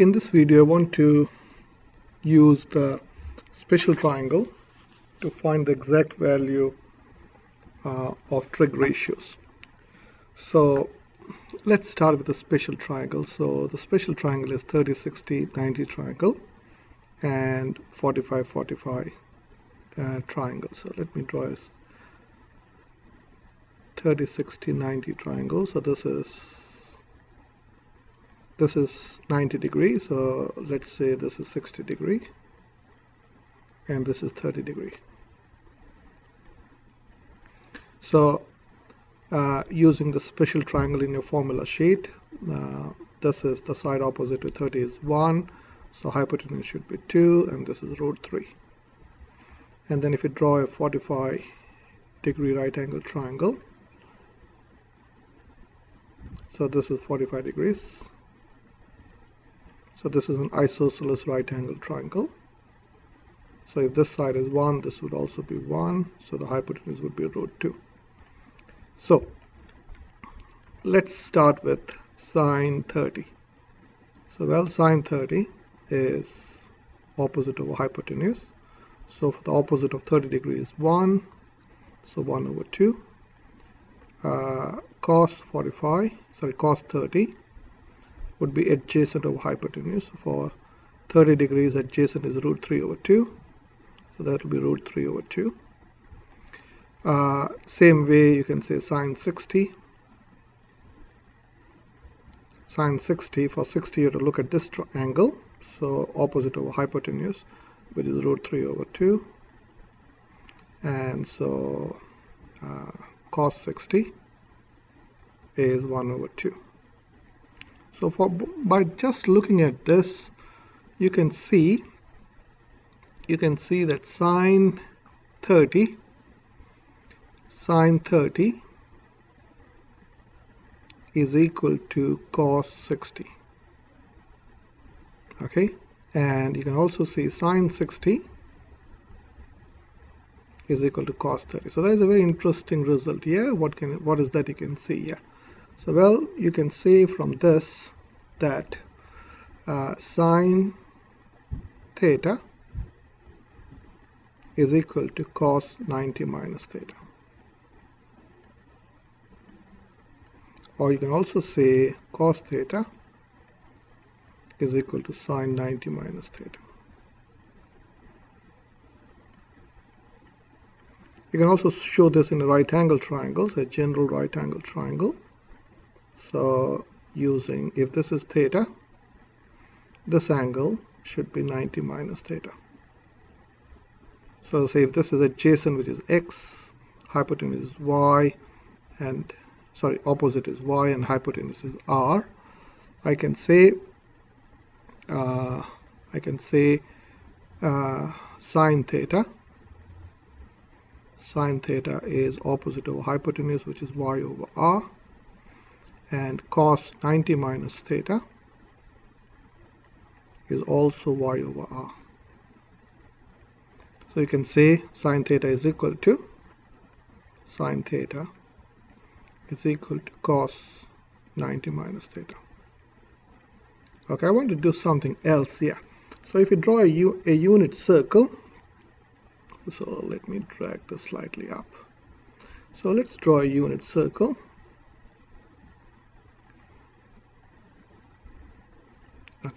in this video I want to use the special triangle to find the exact value uh, of trig ratios. So let's start with the special triangle. So the special triangle is 30, 60, 90 triangle and 45, 45 uh, triangle. So let me draw a 30, 60, 90 triangle. So this is this is 90 degree so let's say this is 60 degree and this is 30 degree. So uh, using the special triangle in your formula sheet uh, this is the side opposite to 30 is 1 so hypotenuse should be 2 and this is root 3 and then if you draw a 45 degree right angle triangle so this is 45 degrees so this is an isosceles right angle triangle. So if this side is 1, this would also be 1. So the hypotenuse would be root 2. So let's start with sine 30. So well sine 30 is opposite over hypotenuse. So for the opposite of 30 degrees is 1. So 1 over 2. Uh, cos 45, sorry cos 30 would be adjacent of hypotenuse for 30 degrees adjacent is root 3 over 2 so that will be root 3 over 2 uh, same way you can say sine 60 sine 60 for 60 you have to look at this angle. So opposite over hypotenuse which is root 3 over 2 and so uh, cos 60 is 1 over 2 so for by just looking at this you can see you can see that sine 30 sine 30 is equal to cos 60 okay? And you can also see sine 60 is equal to cos 30 so that is a very interesting result. Here what can what is that you can see? Here so well, you can say from this that uh, sine theta is equal to cos 90 minus theta. Or you can also say cos theta is equal to sine 90 minus theta. You can also show this in a right angle triangle, a general right angle triangle so using if this is theta this angle should be 90 minus theta. So say if this is adjacent which is x hypotenuse is y and sorry opposite is y and hypotenuse is r I can say uh, I can say uh, sine theta. Sine theta is opposite over hypotenuse which is y over r and cos 90 minus theta is also y over r. So you can say sine theta is equal to sine theta is equal to cos 90 minus theta. Okay, I want to do something else here. So if you draw a, a unit circle, so let me drag this slightly up. So let's draw a unit circle.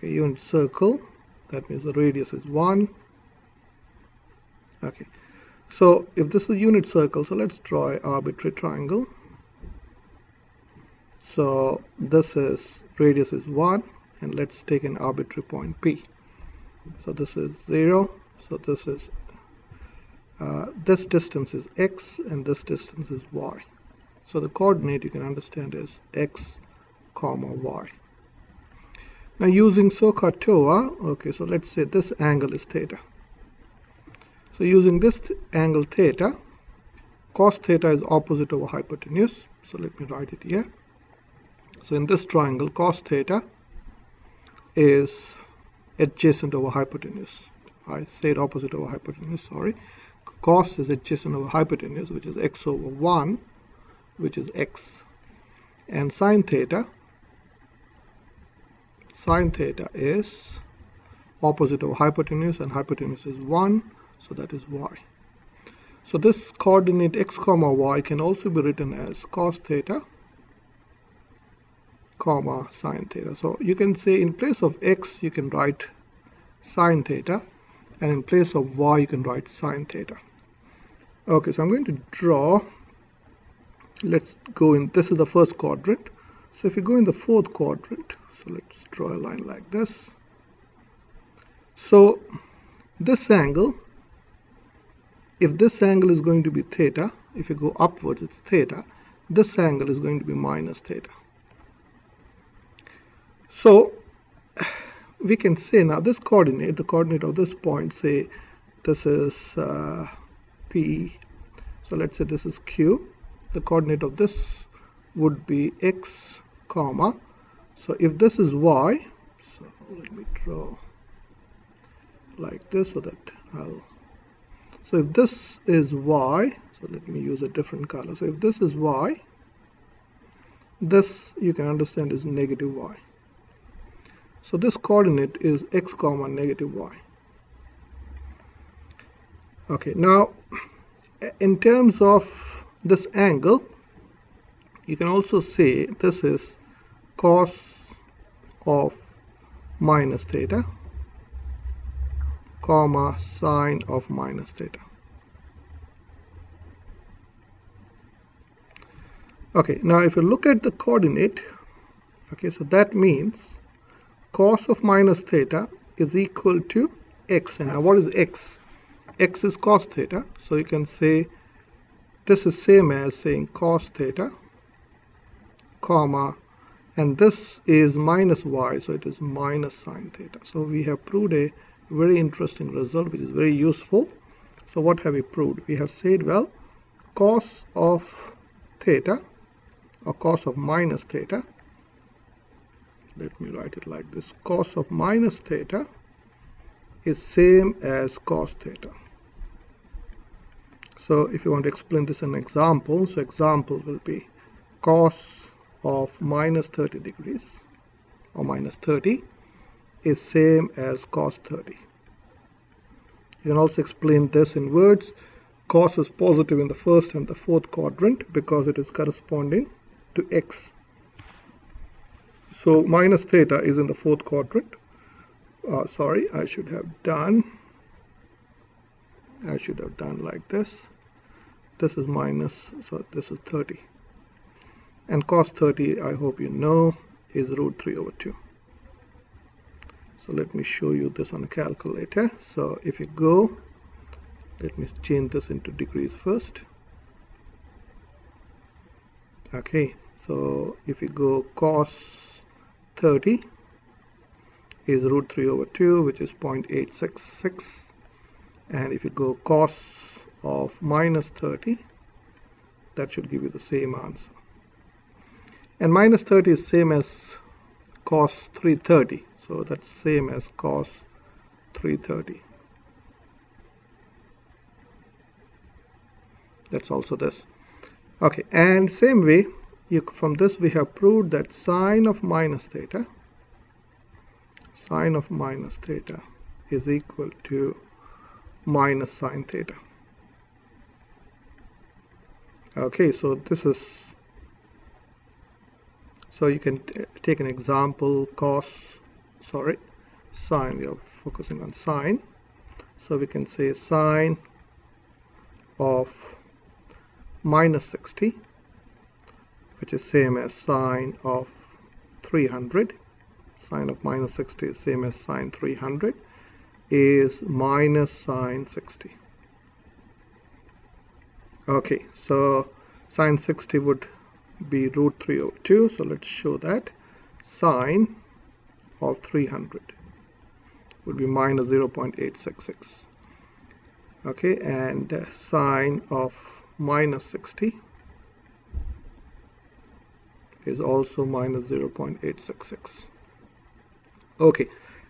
Okay unit circle that means the radius is 1 okay so if this is a unit circle so let's draw an arbitrary triangle. So this is radius is 1 and let's take an arbitrary point P. So this is 0 so this is uh, this distance is x and this distance is y. So the coordinate you can understand is x comma y now using SOHCAHTOA, okay, so let's say this angle is theta. So using this angle theta, cos theta is opposite over hypotenuse. So let me write it here. So in this triangle, cos theta is adjacent over hypotenuse. I said opposite over hypotenuse, sorry. Cos is adjacent over hypotenuse, which is x over 1, which is x. And sine theta sine theta is opposite of hypotenuse and hypotenuse is 1 so that is y. So this coordinate x comma y can also be written as cos theta comma sine theta. So you can say in place of x you can write sine theta and in place of y you can write sine theta. Okay so I'm going to draw. Let's go in this is the first quadrant. So if you go in the fourth quadrant so let's draw a line like this. So this angle if this angle is going to be theta if you go upwards it's theta this angle is going to be minus theta. So we can say now this coordinate the coordinate of this point say this is uh, P. So let's say this is Q. The coordinate of this would be X comma so if this is Y so let me draw like this so that I'll so if this is y so let me use a different color. So if this is y this you can understand is negative y. So this coordinate is x comma negative y. Okay now in terms of this angle you can also say this is cos of minus theta comma sine of minus theta. Okay now if you look at the coordinate okay so that means cos of minus theta is equal to x. And now what is x? x is cos theta. So you can say this is same as saying cos theta comma and this is minus y so it is minus sine theta. So we have proved a very interesting result which is very useful. So what have we proved? We have said well cos of theta or cos of minus theta let me write it like this cos of minus theta is same as cos theta. So if you want to explain this in example so example will be cos of minus 30 degrees or minus 30 is same as cos 30 you can also explain this in words. Cos is positive in the first and the fourth quadrant because it is corresponding to x. So minus theta is in the fourth quadrant. Uh, sorry I should have done I should have done like this. This is minus so this is 30 and cos 30 I hope you know is root 3 over 2 so let me show you this on a calculator. So if you go let me change this into degrees first. Okay so if you go cos 30 is root 3 over 2 which is 0.866 and if you go cos of minus 30 that should give you the same answer and minus 30 is same as cos 330 so that's same as cos 330 that's also this. Okay and same way you, from this we have proved that sine of minus theta sine of minus theta is equal to minus sine theta. Okay so this is so you can take an example cos sorry sine we are focusing on sine. So we can say sine of minus 60 which is same as sine of 300 sine of minus 60 is same as sine 300 is minus sine 60 okay so sine 60 would be root 3 over 2 so let's show that. Sine of 300 would be minus 0.866 okay and uh, sine of minus 60 is also minus 0.866 okay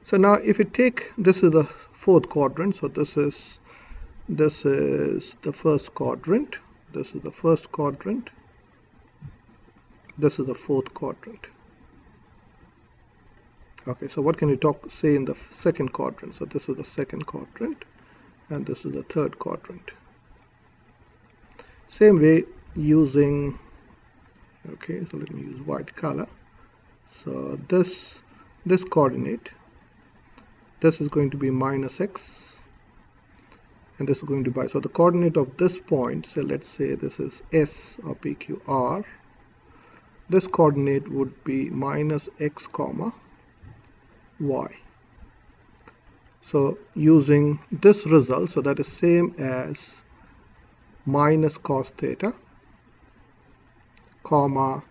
so now if you take this is the fourth quadrant so this is this is the first quadrant this is the first quadrant this is the fourth quadrant. Okay so what can you talk say in the second quadrant? So this is the second quadrant and this is the third quadrant. Same way using okay so let me use white color. So this this coordinate this is going to be minus x and this is going to be so the coordinate of this point so let's say this is s or pqr this coordinate would be minus x comma y. So using this result so that is same as minus cos theta comma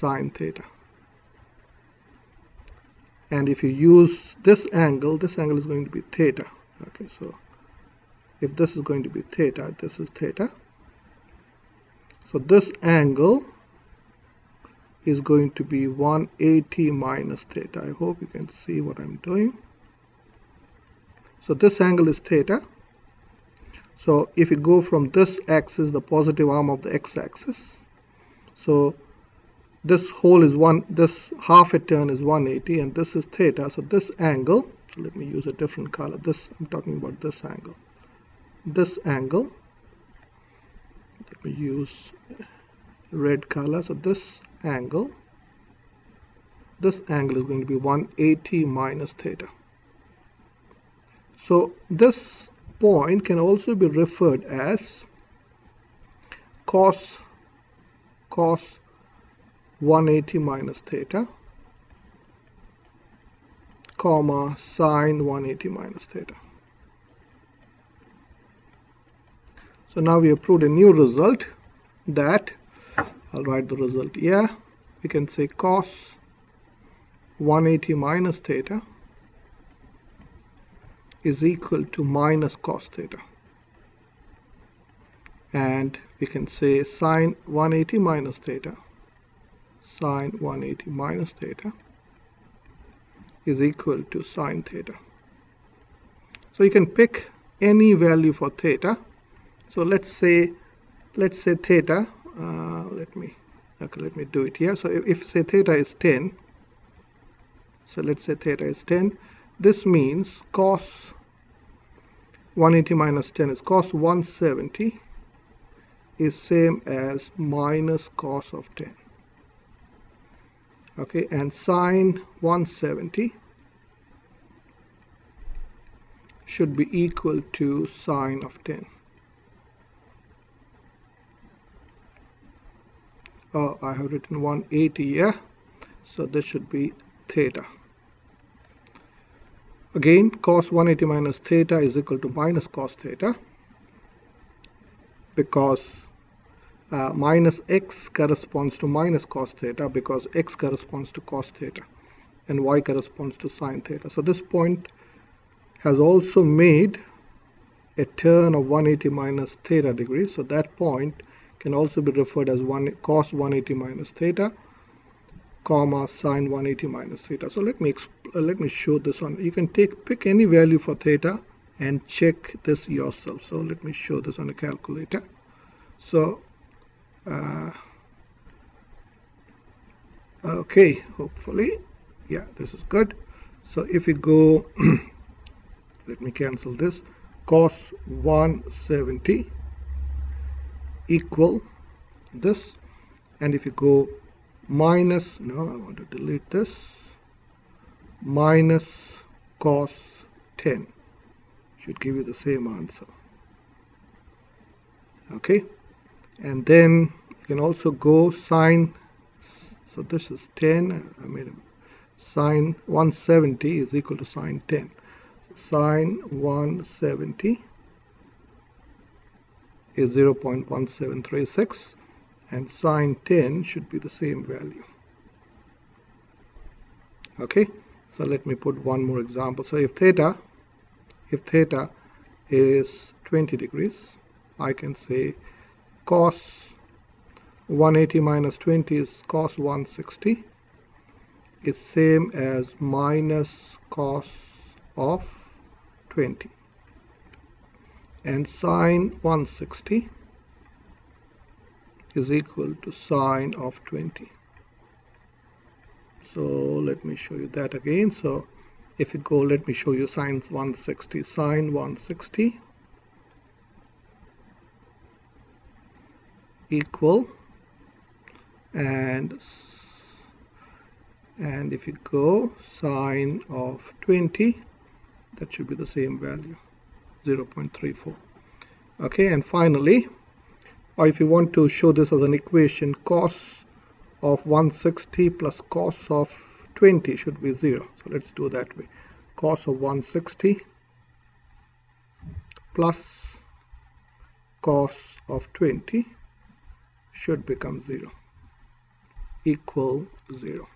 sine theta. And if you use this angle this angle is going to be theta. Okay so if this is going to be theta this is theta. So this angle is going to be 180 minus theta. I hope you can see what I'm doing. So this angle is theta. So if you go from this axis the positive arm of the x-axis so this whole is one this half a turn is 180 and this is theta. So this angle let me use a different color. This I'm talking about this angle. This angle let me use red color. So this angle. This angle is going to be 180 minus theta. So this point can also be referred as cos cos 180 minus theta comma sine 180 minus theta. So now we have proved a new result that I'll write the result here. We can say cos 180 minus theta is equal to minus cos theta. And we can say sine 180 minus theta sine 180 minus theta is equal to sine theta. So you can pick any value for theta. So let's say let's say theta uh, let me okay let me do it here. So if, if say theta is 10 so let's say theta is 10 this means cos 180 minus 10 is cos 170 is same as minus cos of 10 okay and sine 170 should be equal to sine of 10 oh I have written 180 here so this should be theta. Again cos 180 minus theta is equal to minus cos theta. Because uh, minus x corresponds to minus cos theta because x corresponds to cos theta and y corresponds to sine theta. So this point has also made a turn of 180 minus theta degrees so that point can also be referred as 1 cos 180 minus theta comma sine 180 minus theta. So let me uh, let me show this on you can take pick any value for theta and check this yourself. So let me show this on a calculator. So uh, okay hopefully yeah this is good. So if we go let me cancel this cos 170 equal this and if you go minus no I want to delete this minus cos 10 should give you the same answer. Okay? And then you can also go sine so this is 10 I made sine 170 is equal to sine 10 sine 170 is 0.1736 and sine 10 should be the same value. Okay? So let me put one more example. So if theta if theta is 20 degrees I can say cos 180 minus 20 is cos 160 is same as minus cos of 20 and sine 160 is equal to sine of 20 so let me show you that again. So if you go let me show you sine 160 sine 160 equal and and if you go sine of 20 that should be the same value 0.34 okay and finally or if you want to show this as an equation cos of 160 plus cos of 20 should be 0 so let's do that way. Cos of 160 plus cos of 20 should become 0 equal 0